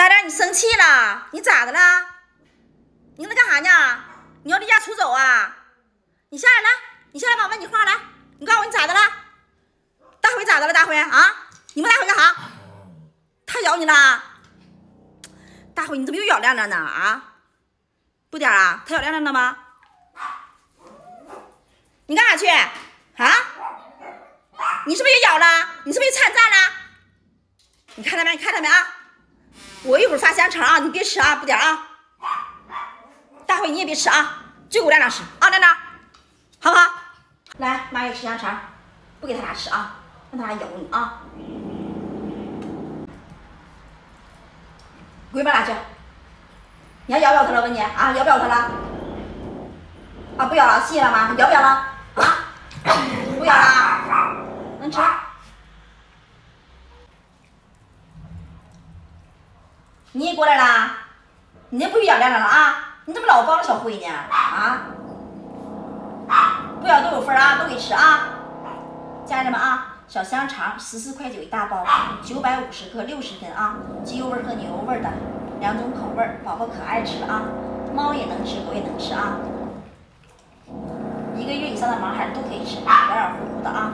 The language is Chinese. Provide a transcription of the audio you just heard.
大亮，你生气了？你咋的了？你搁那干啥呢？你要离家出走啊？你下来，来，你下来吧，我问你话，来，你告诉我你咋的了？大辉咋的了？大辉啊？你问大辉干啥？他咬你了？大辉，你怎么又咬亮亮呢？啊？不点啊？他咬亮亮了吗？你干啥去？啊？你是不是也咬了？你是不是参战了？你看到没？你看到没啊？我一会儿发香肠啊，你别吃啊，不点啊。大辉你也别吃啊，就给我亮亮吃啊，亮亮，好不好？来，妈也吃香肠，不给他俩吃啊，让他俩咬你啊。滚吧俩去！你还咬不咬他了？问你啊，咬不咬他了？啊，不咬了，谢谢了妈？咬不咬了？啊？不咬了？能吃？你也过来啦？你也不许咬亮亮了啊？你怎么老帮着小辉呢？啊？不咬都有份啊，都给吃啊！家人们啊，小香肠十四块九一大包，九百五十克，六十根啊，鸡肉味和牛肉味的两种口味，宝宝可爱吃了啊！猫也能吃，狗也能吃啊！一个月以上的毛孩子都可以吃，软软乎乎的啊！